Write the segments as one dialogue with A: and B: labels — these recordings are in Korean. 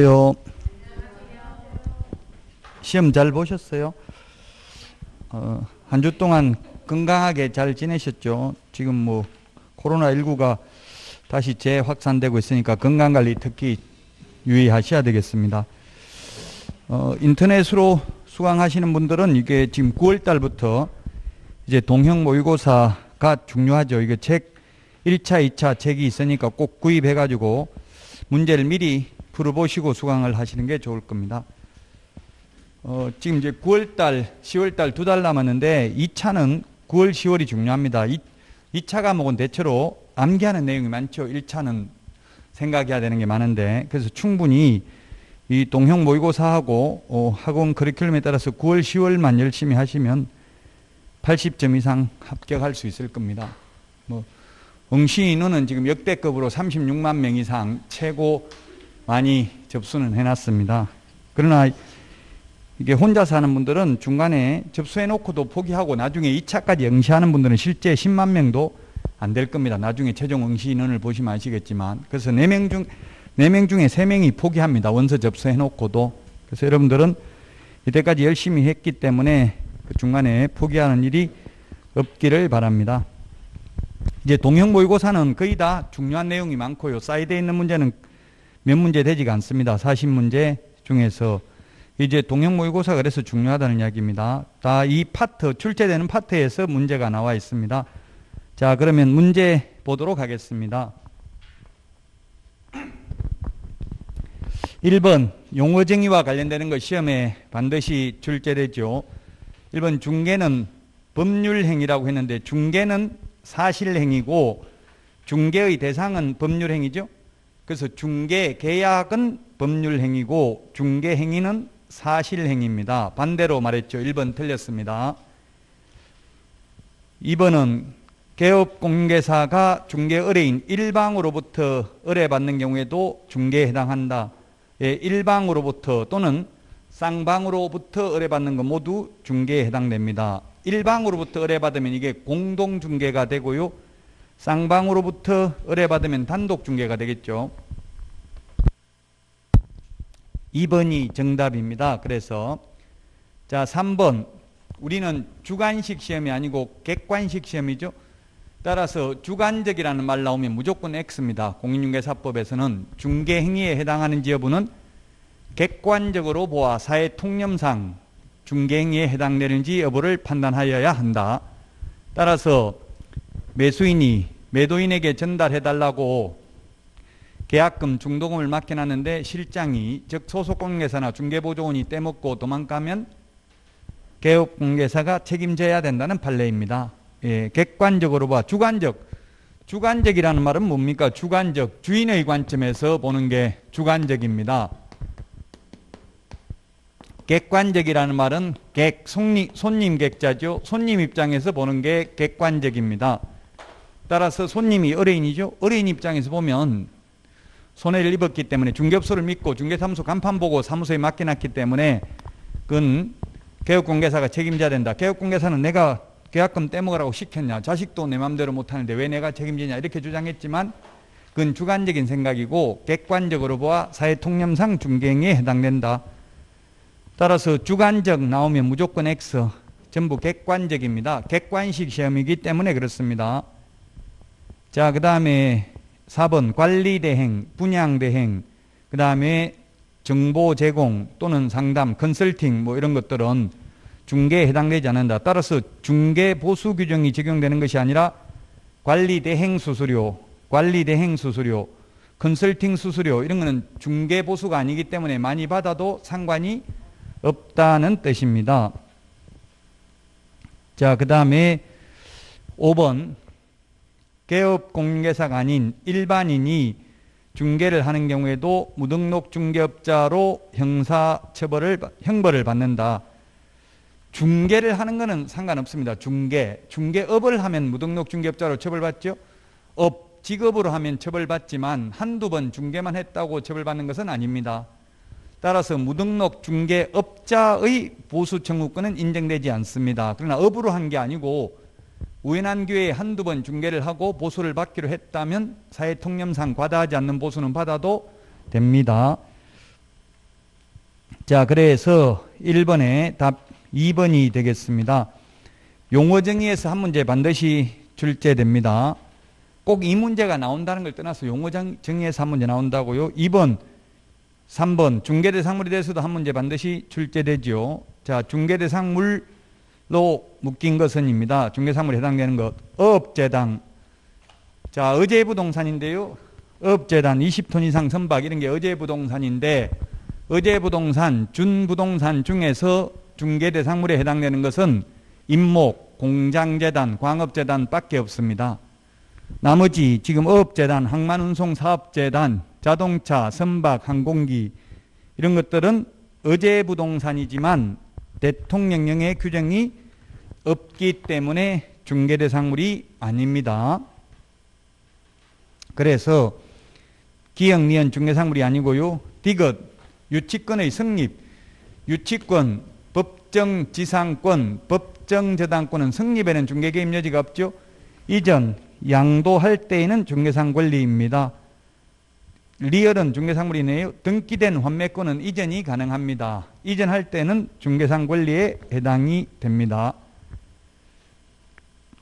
A: 요 시험 잘 보셨어요? 어, 한 주 동안 건강하게 잘 지내셨죠? 지금 뭐 코로나19가 다시 재확산되고 있으니까 건강관리 특히 유의하셔야 되겠습니다. 어, 인터넷으로 수강하시는 분들은 이게 지금 9월 달부터 이제 동형 모의고사가 중요하죠. 이게 책 1차, 2차 책이 있으니까 꼭 구입해가지고 문제를 미리 풀어보시고 수강을 하시는 게 좋을 겁니다. 어, 지금 이제 9월달, 10월달 두 달 남았는데 2차는 9월, 10월이 중요합니다. 2, 2차 과목은 대체로 암기하는 내용이 많죠. 1차는 생각해야 되는 게 많은데 그래서 충분히 이 동형 모의고사하고 어, 학원 커리큘럼에 따라서 9월, 10월만 열심히 하시면 80점 이상 합격할 수 있을 겁니다. 뭐 응시 인원은 지금 역대급으로 36만 명 이상 최고 많이 접수는 해놨습니다. 그러나 이게 혼자 사는 분들은 중간에 접수해놓고도 포기하고 나중에 2차까지 응시하는 분들은 실제 10만 명도 안 될 겁니다. 나중에 최종 응시 인원을 보시면 아시겠지만. 그래서 4명 중, 4명 중에 3명이 포기합니다. 원서 접수해놓고도. 그래서 여러분들은 이때까지 열심히 했기 때문에 그 중간에 포기하는 일이 없기를 바랍니다. 이제 동형 모의고사는 거의 다 중요한 내용이 많고요. 사이드에 있는 문제는 몇 문제 되지가 않습니다. 40문제 중에서 이제 동형 모의고사가 그래서 중요하다는 이야기입니다. 다 이 파트, 출제되는 파트에서 문제가 나와 있습니다. 자, 그러면 문제 보도록 하겠습니다. 1번 용어 정의와 관련되는 것 시험에 반드시 출제되죠. 1번 중개는 법률행위라고 했는데 중개는 사실행위고 중개의 대상은 법률행위죠. 그래서 중개 계약은 법률 행위고 중개 행위는 사실 행위입니다. 반대로 말했죠. 1번 틀렸습니다. 2번은 개업 공개사가 중개 의뢰인 일방으로부터 의뢰받는 경우에도 중개에 해당한다. 예, 일방으로부터 또는 쌍방으로부터 의뢰받는 것 모두 중개에 해당됩니다. 일방으로부터 의뢰받으면 이게 공동중개가 되고요. 쌍방으로부터 의뢰받으면 단독 중개가 되겠죠. 2번이 정답입니다. 그래서 자 3번 우리는 주관식 시험이 아니고 객관식 시험이죠. 따라서 주관적이라는 말 나오면 무조건 X입니다. 공인중개사법에서는 중개행위에 해당하는지 여부는 객관적으로 보아 사회 통념상 중개행위에 해당되는지 여부를 판단하여야 한다. 따라서 매수인이 매도인에게 전달해달라고 계약금 중도금을 맡겨놨는데 실장이 즉 소속공개사나 중개보조원이 떼먹고 도망가면 개업공개사가 책임져야 된다는 판례입니다. 예, 객관적으로 봐 주관적 주관적이라는 말은 뭡니까? 주관적 주인의 관점에서 보는 게 주관적입니다. 객관적이라는 말은 객 손님, 손님 객자죠. 손님 입장에서 보는 게 객관적입니다. 따라서 손님이 의뢰인이죠. 의뢰인 입장에서 보면 손해를 입었기 때문에 중개업소를 믿고 중개사무소 간판 보고 사무소에 맡겨놨기 때문에 그건 개업공개사가 책임져야 된다. 개업공개사는 내가 계약금 떼먹으라고 시켰냐. 자식도 내 마음대로 못하는데 왜 내가 책임지냐. 이렇게 주장했지만 그건 주관적인 생각이고 객관적으로 보아 사회통념상 중개행위에 해당된다. 따라서 주관적 나오면 무조건 X. 전부 객관적입니다. 객관식 시험이기 때문에 그렇습니다. 자, 그 다음에 4번 관리대행, 분양대행, 그 다음에 정보 제공 또는 상담, 컨설팅 뭐 이런 것들은 중개에 해당되지 않는다. 따라서 중개 보수 규정이 적용되는 것이 아니라 관리 대행 수수료, 관리 대행 수수료, 컨설팅 수수료 이런 거는 중개 보수가 아니기 때문에 많이 받아도 상관이 없다는 뜻입니다. 자, 그 다음에 5번 개업 공개사가 아닌 일반인이 중개를 하는 경우에도 무등록 중개업자로 형사 처벌을 형벌을 받는다. 중개를 하는 것은 상관없습니다. 중개, 중개업을 하면 무등록 중개업자로 처벌받죠. 업, 직업으로 하면 처벌받지만 한두 번 중개만 했다고 처벌받는 것은 아닙니다. 따라서 무등록 중개업자의 보수 청구권은 인정되지 않습니다. 그러나 업으로 한 게 아니고 우연한 기회에 한두 번 중개를 하고 보수를 받기로 했다면 사회 통념상 과다하지 않는 보수는 받아도 됩니다. 자, 그래서 1번에 답 2번이 되겠습니다. 용어 정의에서 한 문제 반드시 출제됩니다. 꼭 이 문제가 나온다는 걸 떠나서 용어 정의에서 한 문제 나온다고요. 2번, 3번 중개대상물에 대해서도 한 문제 반드시 출제되죠. 자, 중개대상물 로 묶인 것은입니다. 중개상물에 해당되는 것. 어업재당. 자, 어제부동산인데요. 어업재단 20톤 이상 선박 이런 게 어제부동산인데 어제부동산, 준 부동산 중에서 중개 대상물에 해당되는 것은 임목, 공장재단, 광업재단 밖에 없습니다. 나머지 지금 어업재단, 항만운송사업재단, 자동차, 선박, 항공기 이런 것들은 어제부동산이지만 대통령령의 규정이 없기 때문에 중개 대상물이 아닙니다. 그래서 기억, 니은 중개상물이 아니고요. 디귿, 유치권의 성립, 유치권, 법정 지상권, 법정 저당권은 성립에는 중개개입 여지가 없죠. 이전, 양도할 때에는 중개대상 권리입니다. 리을은 중개대상물이네요. 등기된 환매권은 이전이 가능합니다. 이전할 때는 중개대상 권리에 해당이 됩니다.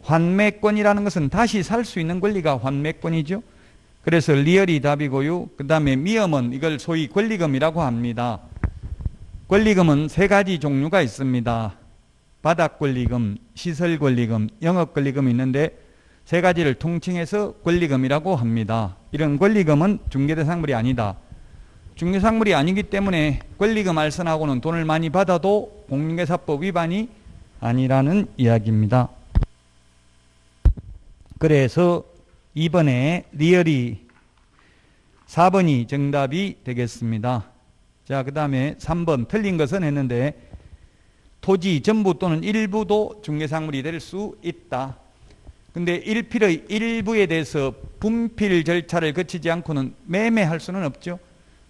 A: 환매권이라는 것은 다시 살 수 있는 권리가 환매권이죠. 그래서 리얼이 답이고요. 그 다음에 미엄은 이걸 소위 권리금이라고 합니다. 권리금은 세 가지 종류가 있습니다. 바닥 권리금, 시설 권리금, 영업 권리금이 있는데 세 가지를 통칭해서 권리금이라고 합니다. 이런 권리금은 중개대상물이 아니다. 중개상물이 아니기 때문에 권리금 알선하고는 돈을 많이 받아도 공인중개사법 위반이 아니라는 이야기입니다. 그래서 2번에 리얼이 4번이 정답이 되겠습니다. 자, 그 다음에 3번 틀린 것은 했는데 토지 전부 또는 일부도 중개상물이 될 수 있다. 근데 일필의 일부에 대해서 분필 절차를 거치지 않고는 매매할 수는 없죠.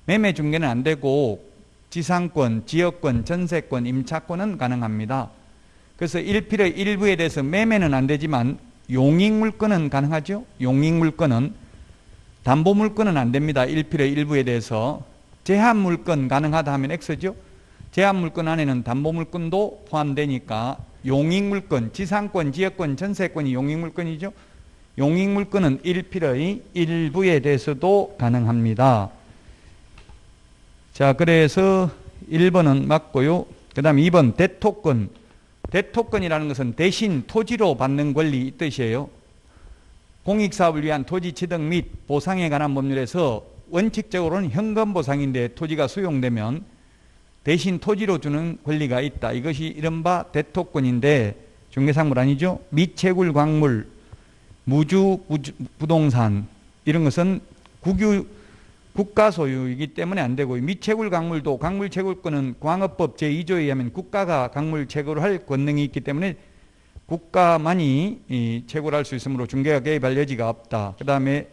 A: 매매 중개는 안 되고 지상권, 지역권, 전세권, 임차권은 가능합니다. 그래서 일필의 일부에 대해서 매매는 안 되지만 용익물권은 가능하죠. 용익물권은 담보물권은 안 됩니다. 일필의 일부에 대해서 제한물권 가능하다 하면 X죠. 제한물권 안에는 담보물권도 포함되니까 용익물권, 지상권, 지역권, 전세권이 용익물권이죠. 용익물권은 일필의 일부에 대해서도 가능합니다. 자, 그래서 1번은 맞고요. 그 다음 2번 대토권. 대토권이라는 것은 대신 토지로 받는 권리 이 뜻이에요. 공익사업을 위한 토지 취득 및 보상에 관한 법률에서 원칙적으로는 현금 보상인데 토지가 수용되면 대신 토지로 주는 권리가 있다. 이것이 이른바 대토권인데 중개상물 아니죠? 미채굴 광물, 무주 부동산 이런 것은 국유 국가 소유이기 때문에 안 되고 미채굴 광물도 광물 채굴권은 광업법 제2조에 의하면 국가가 광물 채굴을 할 권능이 있기 때문에 국가만이 채굴할 수 있으므로 중개가 개입할 여지가 없다. 그 다음에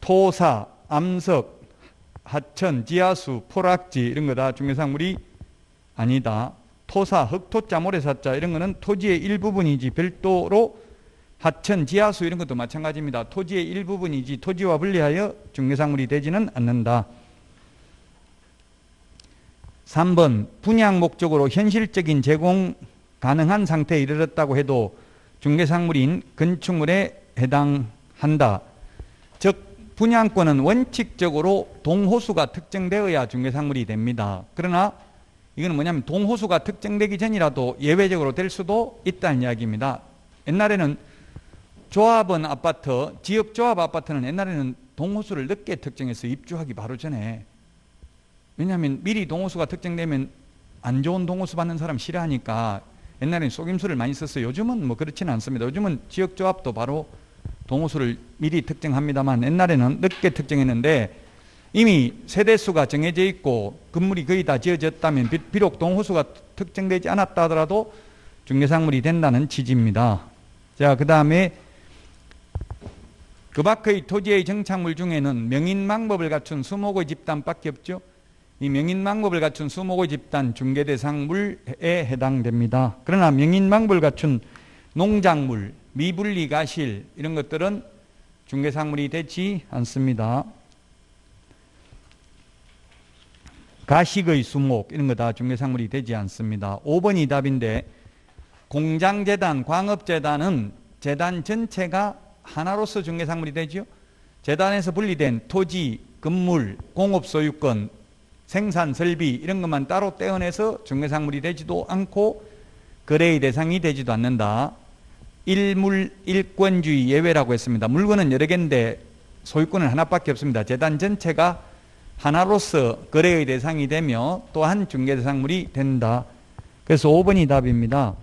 A: 토사, 암석, 하천, 지하수, 포락지 이런 거 다 중개상물이 아니다. 토사, 흑토자, 모래사자 이런 거는 토지의 일부분이지 별도로 하천, 지하수 이런 것도 마찬가지입니다. 토지의 일부분이지 토지와 분리하여 중개상물이 되지는 않는다. 3번 분양 목적으로 현실적인 제공 가능한 상태에 이르렀다고 해도 중개상물인 건축물에 해당한다. 즉 분양권은 원칙적으로 동호수가 특정되어야 중개상물이 됩니다. 그러나 이거는 뭐냐면 동호수가 특정되기 전이라도 예외적으로 될 수도 있다는 이야기입니다. 옛날에는 조합원 아파트, 지역 조합 아파트는 옛날에는 동호수를 늦게 특정해서 입주하기 바로 전에 왜냐하면 미리 동호수가 특정되면 안 좋은 동호수 받는 사람 싫어하니까 옛날에는 속임수를 많이 썼어요. 요즘은 뭐 그렇지는 않습니다. 요즘은 지역 조합도 바로 동호수를 미리 특정합니다만 옛날에는 늦게 특정했는데 이미 세대수가 정해져 있고 건물이 거의 다 지어졌다면 비록 동호수가 특정되지 않았다 하더라도 중개상물이 된다는 취지입니다. 자, 그 다음에 그 밖의 토지의 정착물 중에는 명인망법을 갖춘 수목의 집단밖에 없죠. 이 명인망법을 갖춘 수목의 집단 중개대상물에 해당됩니다. 그러나 명인망법을 갖춘 농작물, 미분리 가실 이런 것들은 중개상물이 되지 않습니다. 가식의 수목 이런 거 다 중개상물이 되지 않습니다. 5번이 답인데 공장재단, 광업재단은 재단 전체가 하나로서 중개상물이 되죠. 재단에서 분리된 토지, 건물, 공업 소유권, 생산, 설비 이런 것만 따로 떼어내서 중개상물이 되지도 않고 거래의 대상이 되지도 않는다. 일물 일권주의 예외라고 했습니다. 물건은 여러 개인데 소유권은 하나밖에 없습니다. 재단 전체가 하나로서 거래의 대상이 되며 또한 중개 대상물이 된다. 그래서 5번이 답입니다.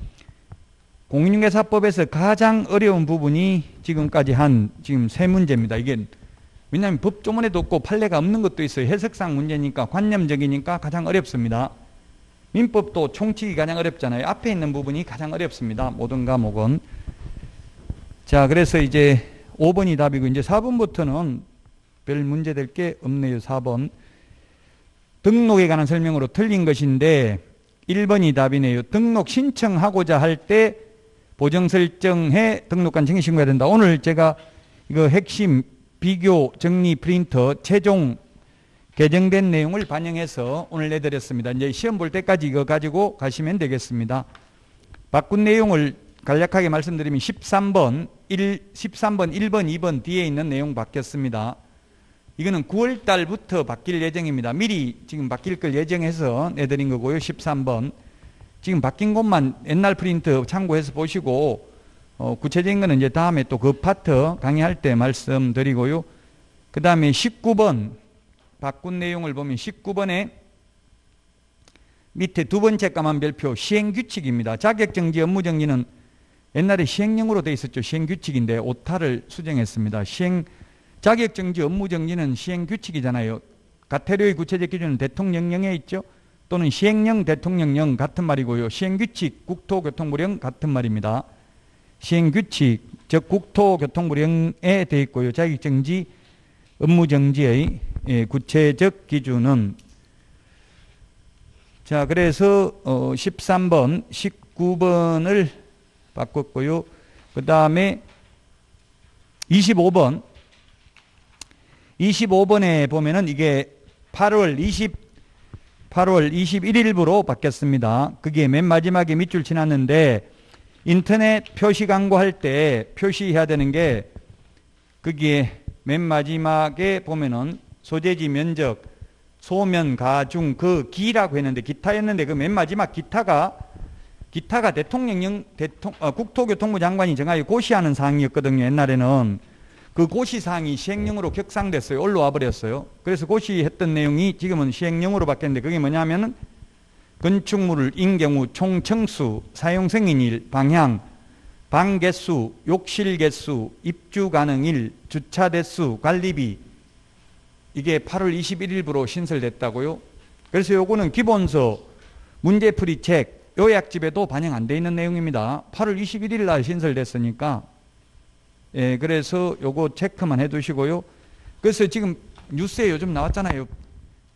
A: 공인중개사법에서 가장 어려운 부분이 지금까지 한 지금 세 문제입니다. 이게 왜냐하면 법조문에도 없고 판례가 없는 것도 있어요. 해석상 문제니까 관념적이니까 가장 어렵습니다. 민법도 총칙이 가장 어렵잖아요. 앞에 있는 부분이 가장 어렵습니다. 모든 과목은. 자, 그래서 이제 5번이 답이고 이제 4번부터는 별 문제 될 게 없네요. 4번. 등록에 관한 설명으로 틀린 것인데 1번이 답이네요. 등록 신청하고자 할 때 보정 설정해 등록관 정의 신고해야 된다. 오늘 제가 이거 핵심 비교 정리 프린터 최종 개정된 내용을 반영해서 오늘 내드렸습니다. 이제 시험 볼 때까지 이거 가지고 가시면 되겠습니다. 바꾼 내용을 간략하게 말씀드리면 13번, 1, 13번, 1번, 2번 뒤에 있는 내용 바뀌었습니다. 이거는 9월 달부터 바뀔 예정입니다. 미리 지금 바뀔 걸 예정해서 내드린 거고요. 13번. 지금 바뀐 것만 옛날 프린트 참고해서 보시고 어, 구체적인 거는 이제 다음에 또 그 파트 강의할 때 말씀드리고요. 그 다음에 19번 바꾼 내용을 보면 19번에 밑에 두 번째 까만 별표 시행규칙입니다. 자격정지 업무정지는 옛날에 시행령으로 돼 있었죠. 시행규칙인데 오타를 수정했습니다. 시행 자격정지 업무정지는 시행규칙이잖아요. 가태료의 구체적 기준은 대통령령에 있죠. 또는 시행령, 대통령령 같은 말이고요. 시행규칙, 국토교통부령 같은 말입니다. 시행규칙, 즉 국토교통부령에 되어 있고요. 자격정지 업무정지의 예, 구체적 기준은 자 그래서 어 13번, 19번을 바꿨고요. 그 다음에 25번 25번에 보면은 이게 8월 20 8월 21일부로 바뀌었습니다. 그게 맨 마지막에 밑줄 지났는데 인터넷 표시 광고할 때 표시해야 되는 게 그게 맨 마지막에 보면은 소재지 면적 소면 가중 그 기라고 했는데 기타였는데 그 맨 마지막 기타가 기타가 대통령령 대통 어, 국토교통부 장관이 정하여 고시하는 사항이었거든요. 옛날에는 그 고시사항이 시행령으로 격상됐어요. 올라와 버렸어요. 그래서 고시했던 내용이 지금은 시행령으로 바뀌었는데 그게 뭐냐면은 건축물을 인 경우 총 청수, 사용 승인일, 방향, 방 개수, 욕실 개수, 입주 가능일, 주차 대수, 관리비 이게 8월 21일부로 신설됐다고요. 그래서 요거는 기본서, 문제풀이 책, 요약집에도 반영 안 돼 있는 내용입니다. 8월 21일 날 신설됐으니까 예, 그래서 요거 체크만 해 두시고요. 그래서 지금 뉴스에 요즘 나왔잖아요.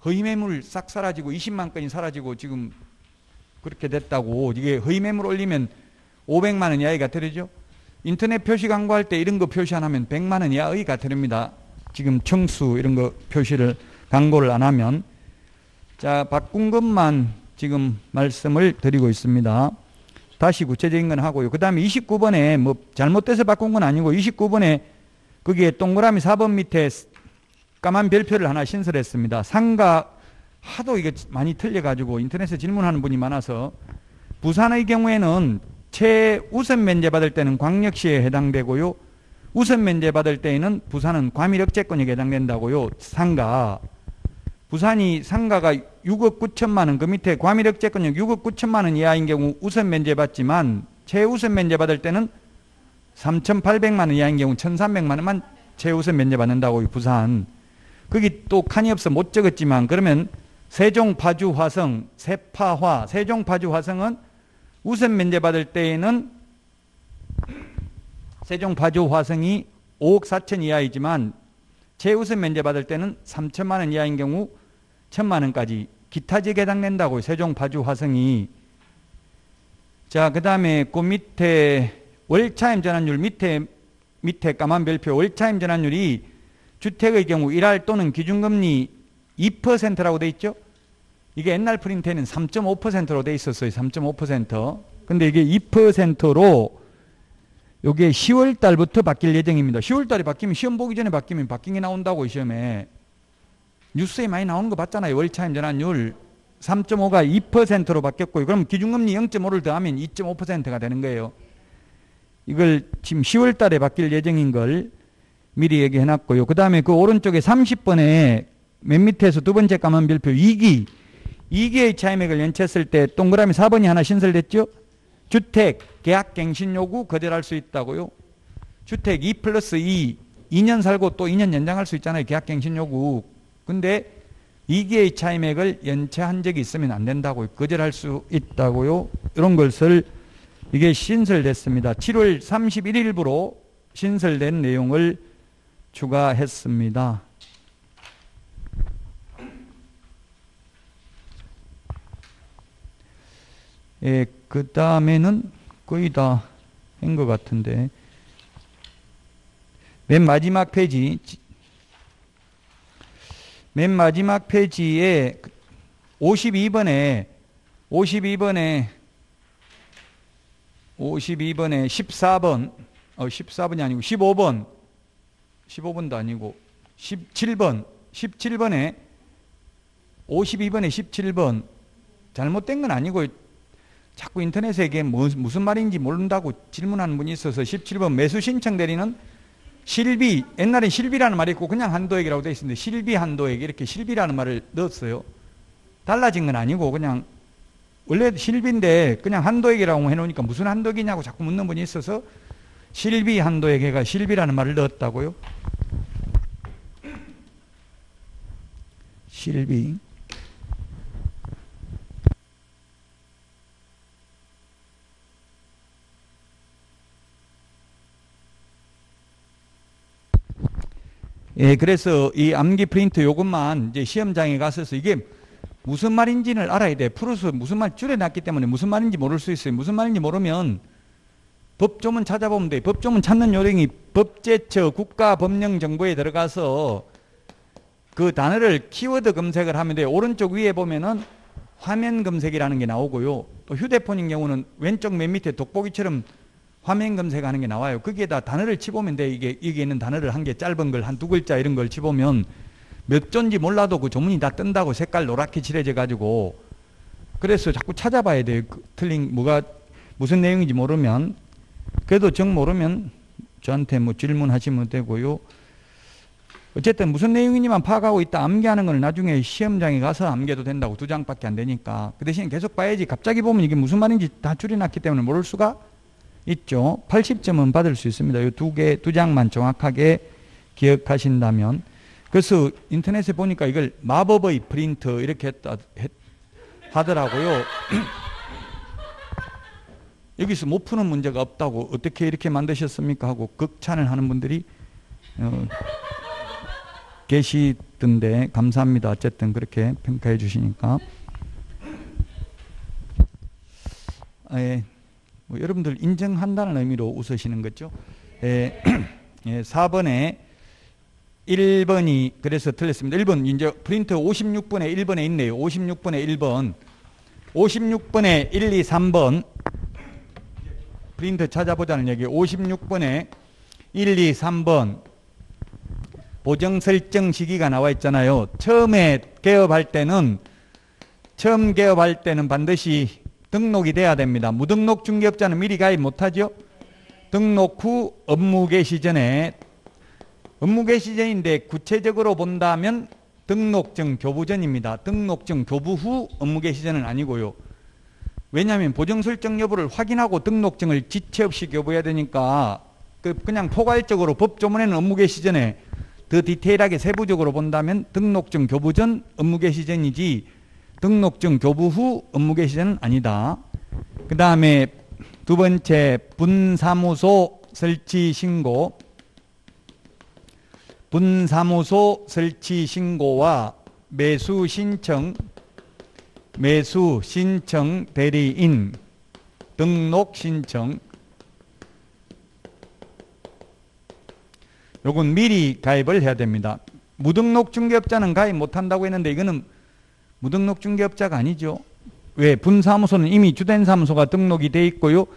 A: 허위 매물 싹 사라지고 20만 건이 사라지고 지금 그렇게 됐다고. 이게 허위 매물 올리면 500만 원 이하의 가태료죠. 인터넷 표시 광고할 때 이런 거 표시 안 하면 100만 원 이하의 가태료입니다. 지금 청수 이런 거 표시를 광고를 안 하면 자 바꾼 것만 지금 말씀을 드리고 있습니다. 다시 구체적인 건 하고요. 그 다음에 29번에 뭐 잘못돼서 바꾼 건 아니고 29번에 거기에 동그라미 4번 밑에 까만 별표를 하나 신설했습니다. 상가 하도 이게 많이 틀려가지고 인터넷에 질문하는 분이 많아서 부산의 경우에는 최우선 면제 받을 때는 광역시에 해당되고요. 우선 면제 받을 때에는 부산은 과밀억제권에 해당된다고요. 상가. 부산이 상가가 6억 9천만 원, 그 밑에 과밀억제권역 6억 9천만 원 이하인 경우 우선 면제 받지만 최우선 면제 받을 때는 3,800만 원 이하인 경우 1,300만 원만 최우선 면제 받는다고 부산. 거기 또 칸이 없어 못 적었지만 그러면 세종 파주 화성 세파화 세종 파주 화성은 우선 면제 받을 때에는 세종 파주 화성이 5억 4천 이하이지만 최우선 면제 받을 때는 3천만 원 이하인 경우 천만 원까지 기타지에 해당된다고 세종 파주 화성이 자 그 다음에 그 밑에 월차임 전환율 밑에 밑에 까만 별표 월차임 전환율이 주택의 경우 1할 또는 기준금리 2%라고 돼 있죠 이게 옛날 프린트에는 3.5%로 돼 있었어요. 3.5%. 근데 이게 2%로 요게 10월 달부터 바뀔 예정입니다. 10월 달에 바뀌면 시험 보기 전에 바뀌면 바뀐 게 나온다고 시험에 뉴스에 많이 나오는 거 봤잖아요. 월차임 전환율 3.5가 2%로 바뀌었고요. 그럼 기준금리 0.5를 더하면 2.5%가 되는 거예요. 이걸 지금 10월 달에 바뀔 예정인 걸 미리 얘기해 놨고요. 그 다음에 그 오른쪽에 30번에 맨 밑에서 두 번째 까만 별표 2기 2기의 차임액을 연체했을 때 동그라미 4번이 하나 신설됐죠? 주택 계약 갱신 요구 거절할 수 있다고요. 주택 2 플러스 2 2년 살고 또 2년 연장할 수 있잖아요. 계약 갱신 요구. 근데 2기의 차임액을 연체한 적이 있으면 안 된다고요. 거절할 수 있다고요. 이런 것을 이게 신설됐습니다. 7월 31일부로 신설된 내용을 추가했습니다. 예, 그 다음에는 거의 다 한 것 같은데. 맨 마지막 페이지. 맨 마지막 페이지에 52번에, 52번에, 52번에 14번, 어, 14번이 아니고 15번, 15번도 아니고 17번, 17번에 52번에 17번. 잘못된 건 아니고 자꾸 인터넷에 이게 뭐, 무슨 말인지 모른다고 질문하는 분이 있어서 17번 매수 신청 대리는 실비 옛날에 실비라는 말이 있고 그냥 한도액이라고 되어 있었는데 실비 한도액 이렇게 실비라는 말을 넣었어요. 달라진 건 아니고 그냥 원래 실비인데 그냥 한도액이라고 해놓으니까 무슨 한도액이냐고 자꾸 묻는 분이 있어서 실비 한도액에가 실비라는 말을 넣었다고요. 실비 예, 그래서 이 암기 프린트 요것만 이제 시험장에 가서 이게 무슨 말인지를 알아야 돼. 풀어서 무슨 말 줄여놨기 때문에 무슨 말인지 모를 수 있어요. 무슨 말인지 모르면 법조문 찾아보면 돼. 법조문 찾는 요령이 법제처 국가법령정보에 들어가서 그 단어를 키워드 검색을 하면 돼요. 오른쪽 위에 보면은 화면 검색이라는 게 나오고요. 또 휴대폰인 경우는 왼쪽 맨 밑에 돋보기처럼 화면 검색하는 게 나와요. 거기에다 단어를 치보면 돼. 이게 여기 있는 단어를 한 개 짧은 걸 한 두 글자 이런 걸 치보면 몇 존지 몰라도 그 조문이 다 뜬다고 색깔 노랗게 칠해져 가지고 그래서 자꾸 찾아봐야 돼요. 그 틀린 뭐가 무슨 내용인지 모르면 그래도 정 모르면 저한테 뭐 질문하시면 되고요. 어쨌든 무슨 내용이니만 파악하고 있다 암기하는 걸 나중에 시험장에 가서 암기해도 된다고 두 장밖에 안 되니까 그 대신 계속 봐야지 갑자기 보면 이게 무슨 말인지 다 줄여놨기 때문에 모를 수가 있죠. 80점은 받을 수 있습니다. 이 두 개, 두 장만 정확하게 기억하신다면. 그래서 인터넷에 보니까 이걸 마법의 프린트 이렇게 했다, 했, 하더라고요. 여기서 못 푸는 문제가 없다고 어떻게 이렇게 만드셨습니까? 하고 극찬을 하는 분들이 어, 계시던데 감사합니다. 어쨌든 그렇게 평가해 주시니까. 예. 뭐 여러분들 인정한다는 의미로 웃으시는 거죠. 예, 예, 4번에 1번이 그래서 틀렸습니다. 1번 이제 프린트 56번에 1번에 있네요. 56번에 1번. 56번에 1, 2, 3번 프린트 찾아보자는 얘기 56번에 1, 2, 3번 보정 설정 시기가 나와 있잖아요. 처음에 개업할 때는 처음 개업할 때는 반드시 등록이 돼야 됩니다. 무등록 중개업자는 미리 가입 못하죠. 등록 후 업무 개시 전에 업무 개시 전인데 구체적으로 본다면 등록증 교부 전입니다. 등록증 교부 후 업무 개시 전은 아니고요. 왜냐하면 보정 설정 여부를 확인하고 등록증을 지체 없이 교부해야 되니까 그 그냥 포괄적으로 법조문에는 업무 개시 전에 더 디테일하게 세부적으로 본다면 등록증 교부 전 업무 개시 전이지 등록증 교부 후 업무 개시전은 아니다. 그 다음에 두 번째 분사무소 설치 신고 분사무소 설치 신고와 매수 신청 매수 신청 대리인 등록 신청 요건 미리 가입을 해야 됩니다. 무등록 중개업자는 가입 못한다고 했는데 이거는 무등록 중개업자가 아니죠. 왜? 분사무소는 이미 주된 사무소가 등록이 돼 있고요.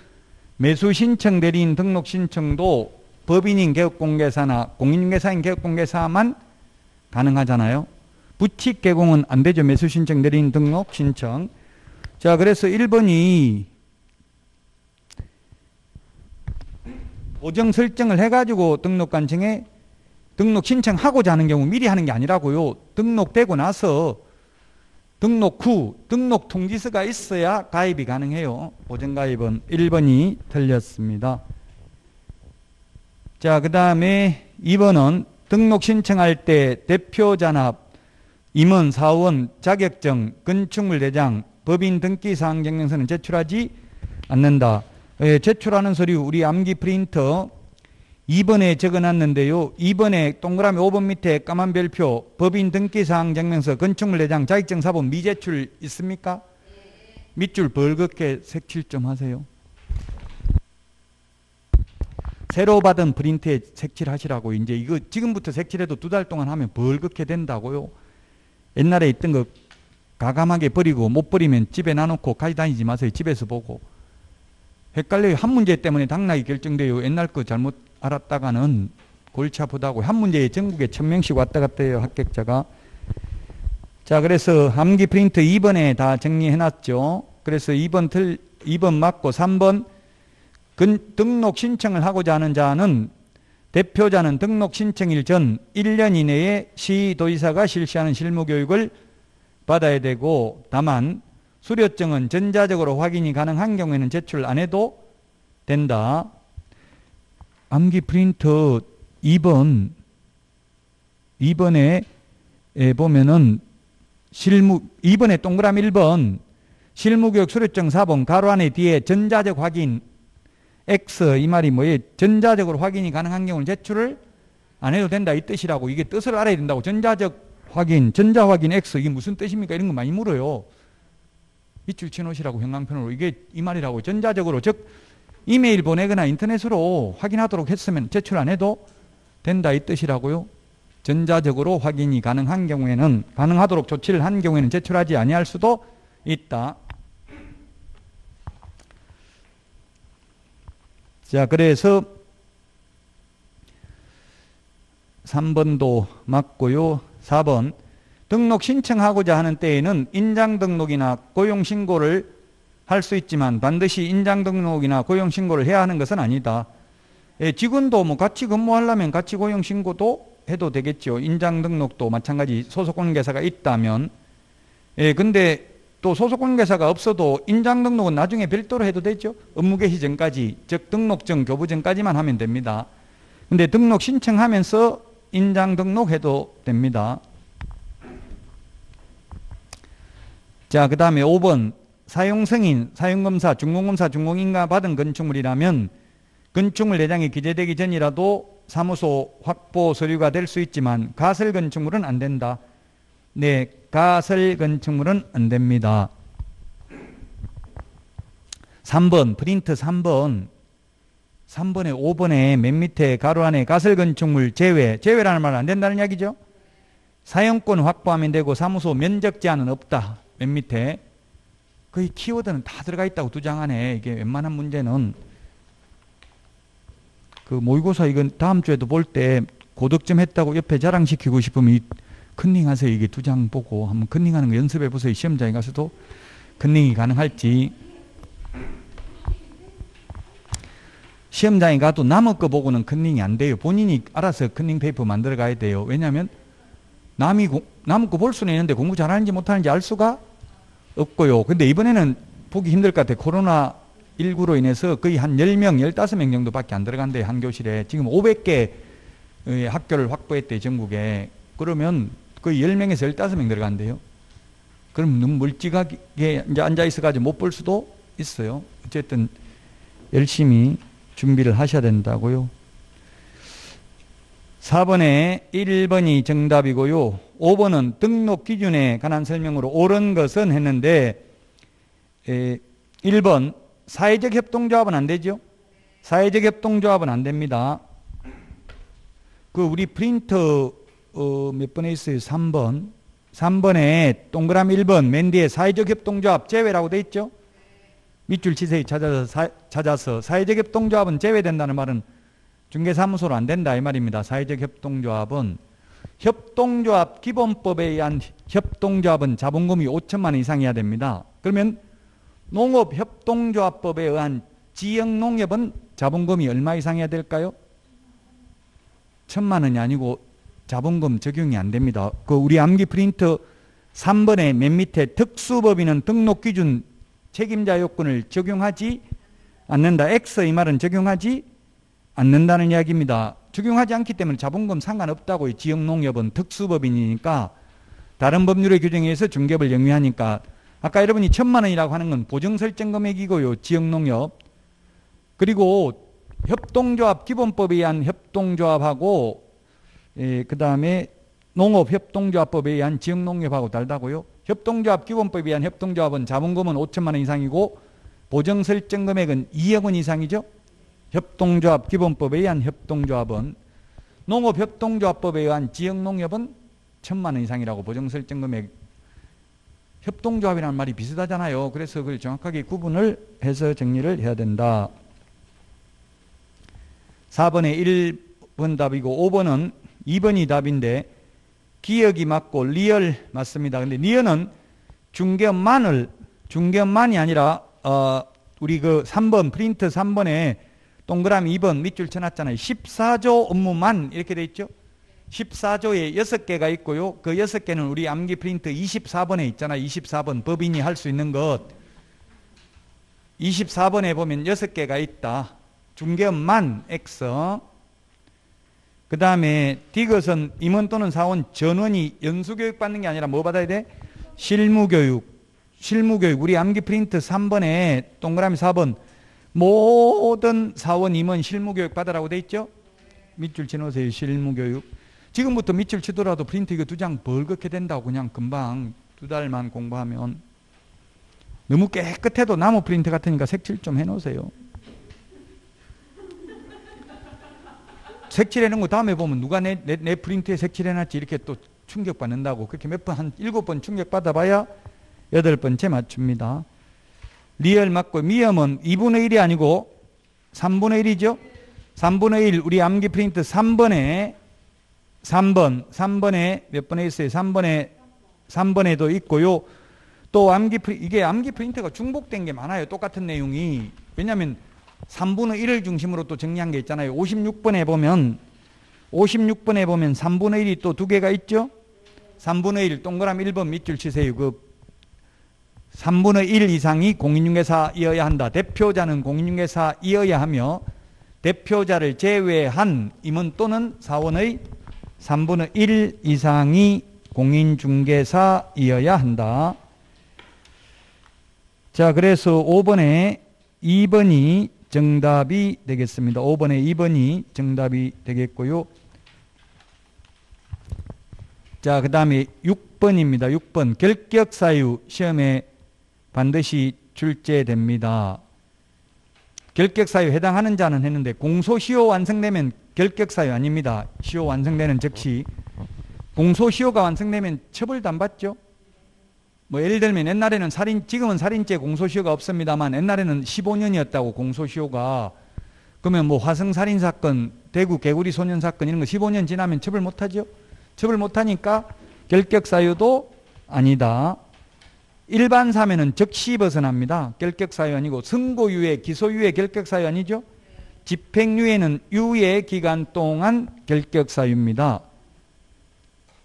A: 매수 신청 대리인 등록 신청도 법인인 개업공개사나 공인중개사인 개업공개사만 가능하잖아요. 부칙 개공은 안 되죠. 매수 신청 대리인 등록 신청. 자, 그래서 1번이 보정 설정을 해가지고 등록 관청에 등록 신청하고자 하는 경우 미리 하는 게 아니라고요. 등록되고 나서 등록 후 등록 통지서가 있어야 가입이 가능해요. 보정 가입은 1번이 틀렸습니다. 자, 그 다음에 2번은 등록 신청할 때 대표 잔압, 임원, 사원, 자격증, 건축물 대장, 법인 등기 사항 증명서는 제출하지 않는다. 예, 제출하는 서류 우리 암기 프린터 2번에 적어놨는데요. 2번에 동그라미 5번 밑에 까만 별표 법인 등기사항 증명서 건축물 내장 자격증 사본 미제출 있습니까? 밑줄 벌겋게 색칠 좀 하세요. 새로 받은 프린트에 색칠하시라고 이제 이거 지금부터 색칠해도 두 달 동안 하면 벌겋게 된다고요. 옛날에 있던 거 가감하게 버리고 못 버리면 집에 놔놓고 가지 다니지 마세요. 집에서 보고. 헷갈려요. 한 문제 때문에 당락이 결정돼요. 옛날 거 잘못 알았다가는 골치 아프다고. 한 문제에 전국에 천 명씩 왔다 갔다 해요. 합격자가. 자, 그래서 암기 프린트 2번에 다 정리해놨죠. 그래서 2번 틀, 2번 맞고 3번 근, 등록 신청을 하고자 하는 자는 대표자는 등록 신청일 전 1년 이내에 시도지사가 실시하는 실무교육을 받아야 되고 다만 수료증은 전자적으로 확인이 가능한 경우에는 제출 안 해도 된다. 암기 프린터 2번 2번에 보면은 실무 2번에 동그라미 1번 실무교육 수료증 4번 가로 안에 뒤에 전자적 확인 X 이 말이 뭐예요? 전자적으로 확인이 가능한 경우는 제출을 안 해도 된다 이 뜻이라고 이게 뜻을 알아야 된다고 전자적 확인, 전자 확인 X 이게 무슨 뜻입니까? 이런 거 많이 물어요. 밑줄 치놓으시라고 형광펜으로 이게 이 말이라고 전자적으로 즉 이메일 보내거나 인터넷으로 확인하도록 했으면 제출 안 해도 된다 이 뜻이라고요. 전자적으로 확인이 가능한 경우에는 가능하도록 조치를 한 경우에는 제출하지 아니할 수도 있다. 자, 그래서 3번도 맞고요. 4번 등록 신청하고자 하는 때에는 인장 등록이나 고용 신고를 할 수 있지만 반드시 인장 등록이나 고용 신고를 해야 하는 것은 아니다. 예, 직원도 뭐 같이 근무하려면 같이 고용 신고도 해도 되겠죠. 인장 등록도 마찬가지 소속 관계사가 있다면. 예, 근데 또 소속 관계사가 없어도 인장 등록은 나중에 별도로 해도 되죠. 업무 개시 전까지, 즉 등록증, 교부증까지만 하면 됩니다. 근데 등록 신청하면서 인장 등록해도 됩니다. 자, 그 다음에 5번 사용승인, 사용검사, 중공검사, 중공인가 받은 건축물이라면 건축물 내장이 기재되기 전이라도 사무소 확보 서류가 될 수 있지만 가설 건축물은 안 된다. 네, 가설 건축물은 안 됩니다. 3번, 프린트 3번. 3번에 5번에 맨 밑에 가로 안에 가설 건축물 제외. 제외라는 말은 안 된다는 이야기죠. 사용권 확보하면 되고 사무소 면적 제한은 없다. 맨 밑에. 거의 키워드는 다 들어가 있다고 두 장 안에. 이게 웬만한 문제는 그 모의고사 이건 다음 주에도 볼 때 고득점 했다고 옆에 자랑시키고 싶으면 컨닝 하세요. 이게 두 장 보고 한번 컨닝하는 거 연습해 보세요. 시험장에 가서도 컨닝이 가능할지. 시험장에 가도 남의 거 보고는 컨닝이 안 돼요. 본인이 알아서 컨닝 페이퍼 만들어 가야 돼요. 왜냐하면 남이 남의 거 볼 수는 있는데 공부 잘하는지 못하는지 알 수가 없고요. 근데 이번에는 보기 힘들 것 같아요. 코로나 19로 인해서 거의 한 10명, 15명 정도밖에 안 들어간대요. 한 교실에. 지금 500개 학교를 확보했대요. 전국에. 그러면 거의 10명에서 15명 들어간대요. 그럼 너무 멀찍하게 이제 앉아 있어가지고 못 볼 수도 있어요. 어쨌든 열심히 준비를 하셔야 된다고요. 4번에 1번이 정답이고요. 5번은 등록 기준에 관한 설명으로 옳은 것은 했는데 에, 1번 사회적 협동조합은 안 되죠? 사회적 협동조합은 안 됩니다. 그 우리 프린터 어, 몇 번에 있어요? 3번. 3번에 동그라미 1번 맨 뒤에 사회적 협동조합 제외라고 돼 있죠. 밑줄 치세요. 찾아서, 사, 찾아서 사회적 협동조합은 제외된다는 말은 중개사무소로 안 된다 이 말입니다. 사회적 협동조합은 협동조합 기본법에 의한 협동조합은 자본금이 5천만 원 이상이어야 됩니다. 그러면 농업협동조합법에 의한 지역농협은 자본금이 얼마 이상이어야 될까요? 천만 원이 아니고 자본금 적용이 안 됩니다. 그 우리 암기 프린터 3번의 맨 밑에 특수법인은 등록 기준 책임자 요건을 적용하지 않는다. X 이 말은 적용하지 않는다는 이야기입니다. 적용하지 않기 때문에 자본금 상관없다고 지역농협은 특수법인이니까 다른 법률의 규정에 의해서 중개업을 영위하니까 아까 여러분이 천만 원이라고 하는 건 보정 설정 금액이고요. 지역농협. 그리고 협동조합 기본법에 의한 협동조합하고 예, 그 다음에 농업협동조합법에 의한 지역농협하고 다르다고요. 협동조합 기본법에 의한 협동조합은 자본금은 5천만 원 이상이고 보정 설정 금액은 2억 원 이상이죠. 협동조합 기본법에 의한 협동조합은 농업협동조합법에 의한 지역농협은 천만 원 이상이라고 보증 설정 금액 협동조합이라는 말이 비슷하잖아요. 그래서 그걸 정확하게 구분을 해서 정리를 해야 된다. 4번에 1번 답이고 5번은 2번이 답인데 기역이 맞고 리을 맞습니다. 근데 리을은 중개업만을 중개업만이 아니라 어 우리 그 3번 프린트 3번에 동그라미 2번 밑줄 쳐놨잖아요. 14조 업무만 이렇게 돼 있죠. 14조에 6개가 있고요. 그 6개는 우리 암기 프린트 24번에 있잖아요. 24번 법인이 할 수 있는 것. 24번에 보면 6개가 있다. 중개업만 X. 그 다음에 디귿은 임원 또는 사원 전원이 연수교육 받는 게 아니라 뭐 받아야 돼? 실무교육. 실무교육. 우리 암기 프린트 3번에 동그라미 4번 모든 사원 임원 실무교육 받으라고 돼 있죠? 밑줄 치놓으세요. 실무교육. 지금부터 밑줄 치더라도 프린트 이거 두 장 벌겋게 된다고 그냥 금방 두 달만 공부하면 너무 깨끗해도 남의 프린트 같으니까 색칠 좀 해놓으세요. 색칠해놓은 거 다음에 보면 누가 내, 내, 내 프린트에 색칠해놨지 이렇게 또 충격받는다고 그렇게 몇 번 한 일곱 번 충격받아봐야 여덟 번째 맞춥니다. 리을 맞고 미음은 2분의 1이 아니고 3분의 1이죠. 3분의 1 우리 암기 프린트 3번에 3번 3번에 몇 번에 있어요? 3번에 3번에도 있고요. 또 암기 프리 이게 암기 프린터가 중복된 게 많아요. 똑같은 내용이 왜냐하면 3분의 1을 중심으로 또 정리한 게 있잖아요. 56번에 보면 56번에 보면 3분의 1이 또 두 개가 있죠. 3분의 1 동그라미 1번 밑줄 치세요. 그 3분의 1 이상이 공인중개사이어야 한다. 대표자는 공인중개사이어야 하며 대표자를 제외한 임원 또는 사원의 3분의 1 이상이 공인중개사이어야 한다. 자, 그래서 5번에 2번이 정답이 되겠습니다. 5번에 2번이 정답이 되겠고요. 자, 그 다음에 6번입니다. 6번. 결격사유 시험에 반드시 출제됩니다. 결격사유 해당하는 자는 했는데 공소시효 완성되면 결격사유 아닙니다. 시효 완성되는 즉시 공소시효가 완성되면 처벌도 안 받죠. 뭐 예를 들면 옛날에는 살인 지금은 살인죄 공소시효가 없습니다만 옛날에는 15년이었다고 공소시효가 그러면 뭐 화성 살인 사건, 대구 개구리 소년 사건 이런 거 15년 지나면 처벌 못 하죠. 처벌 못 하니까 결격 사유도 아니다. 일반 사면은 즉시 벗어납니다. 결격 사유 아니고 선고유예, 기소유예 결격 사유 아니죠. 집행유예는 유예 기간 동안 결격 사유입니다.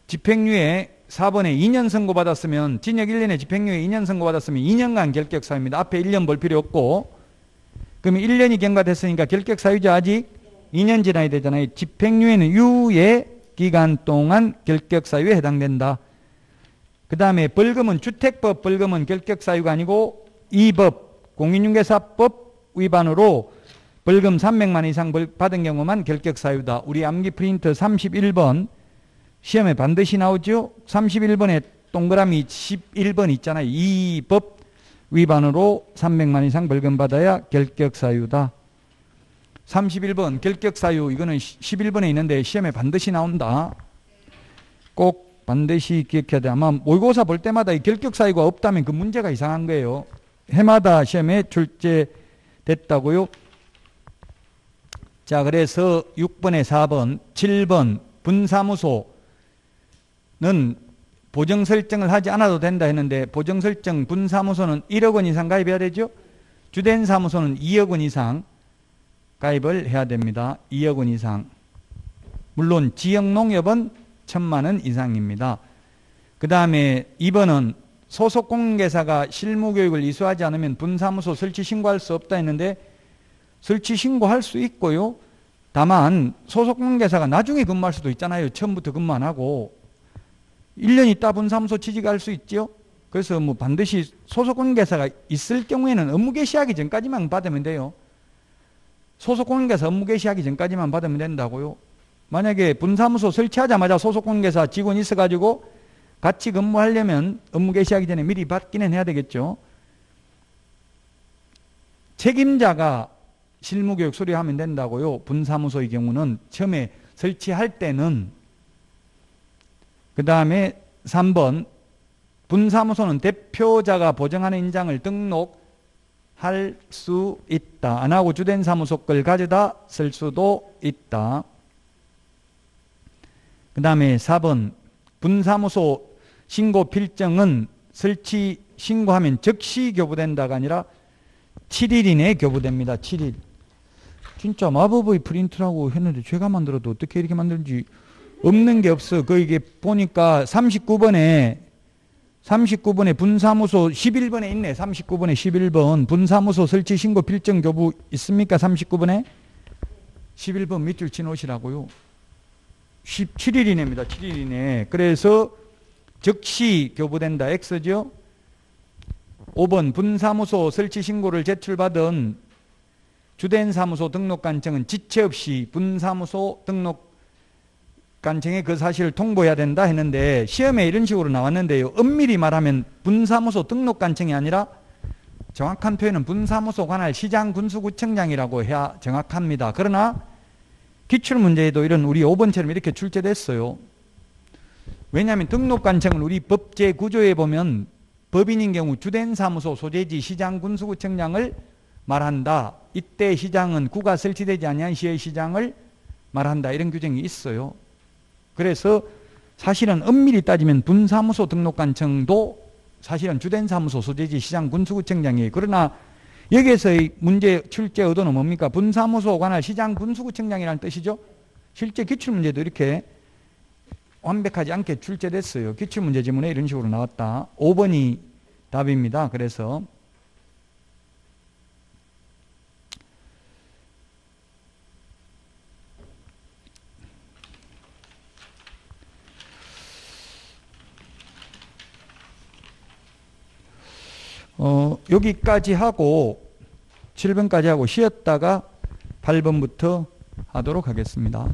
A: 집행유예 4번에 2년 선고받았으면 징역 1년에 집행유예 2년 선고받았으면 2년간 결격사유입니다. 앞에 1년 볼 필요 없고 그러면 1년이 경과됐으니까 결격사유죠. 아직 2년 지나야 되잖아요. 집행유예는 유예 기간 동안 결격사유에 해당된다. 그 다음에 벌금은 주택법 벌금은 결격 사유가 아니고 이 법 공인중개사법 위반으로 벌금 300만 이상 받은 경우만 결격 사유다. 우리 암기 프린트 31번 시험에 반드시 나오죠. 31번에 동그라미 11번 있잖아요. 이 법 위반으로 300만 이상 벌금 받아야 결격 사유다. 31번 결격 사유 이거는 11번에 있는데 시험에 반드시 나온다. 꼭 반드시 기억해야 돼. 아마 모의고사 볼 때마다 이 결격 사유가 없다면 그 문제가 이상한 거예요. 해마다 시험에 출제됐다고요. 자, 그래서 6번에 4번, 7번 분사무소는 보정 설정을 하지 않아도 된다 했는데 보정 설정 분사무소는 1억 원 이상 가입해야 되죠. 주된 사무소는 2억 원 이상 가입을 해야 됩니다. 2억 원 이상. 물론 지역 농협은 천만 원 이상입니다. 그 다음에 2번은 소속 공개사가 실무 교육을 이수하지 않으면 분사무소 설치 신고할 수 없다 했는데 설치 신고할 수 있고요. 다만 소속 공개사가 나중에 근무할 수도 있잖아요. 처음부터 근무 안 하고 1년 있다 분사무소 취직할 수 있죠. 그래서 뭐 반드시 소속 공개사가 있을 경우에는 업무 개시하기 전까지만 받으면 돼요. 소속 공개사 업무 개시하기 전까지만 받으면 된다고요. 만약에 분사무소 설치하자마자 소속 공개사 직원 있어 가지고 같이 근무하려면 업무 개시하기 전에 미리 받기는 해야 되겠죠. 책임자가 실무교육 수료하면 된다고요. 분사무소의 경우는 처음에 설치할 때는 그 다음에 3번 분사무소는 대표자가 보정하는 인장을 등록할 수 있다. 안 하고 주된 사무소 걸 가져다 쓸 수도 있다. 그 다음에 4번 분사무소 신고 필정은 설치 신고하면 즉시 교부된다가 아니라 7일 이내에 교부됩니다. 7일. 진짜 마법의 프린트라고 했는데 제가 만들어도 어떻게 이렇게 만들지 없는 게 없어. 그 이게 보니까 39번에 39번에 분사무소 11번에 있네. 39번에 11번 분사무소 설치 신고 필정 교부 있습니까? 39번에 11번 밑줄 치 놓으시라고요. 17일 이내입니다. 7일 이내. 그래서 즉시 교부된다. X죠. 5번 분사무소 설치 신고를 제출받은 주된 사무소 등록 간청은 지체 없이 분사무소 등록 간청에 그 사실을 통보해야 된다 했는데 시험에 이런 식으로 나왔는데요. 엄밀히 말하면 분사무소 등록 간청이 아니라 정확한 표현은 분사무소 관할 시장 군수구청장이라고 해야 정확합니다. 그러나 기출문제에도 이런 우리 5번처럼 이렇게 출제됐어요. 왜냐하면 등록 간청은 우리 법제 구조에 보면 법인인 경우 주된 사무소 소재지 시장 군수구청장을 말한다. 이때 시장은 구가 설치되지 아니한 시의 시장을 말한다. 이런 규정이 있어요. 그래서 사실은 엄밀히 따지면 분사무소 등록관청도 사실은 주된 사무소 소재지 시장 군수구청장이에요. 그러나 여기에서의 문제 출제 의도는 뭡니까? 분사무소 관할 시장 군수구청장이라는 뜻이죠. 실제 기출문제도 이렇게 완벽하지 않게 출제됐어요. 기출문제 지문에 이런 식으로 나왔다. 5번이 답입니다. 그래서 어, 여기까지 하고 7번까지 하고 쉬었다가 8번부터 하도록 하겠습니다.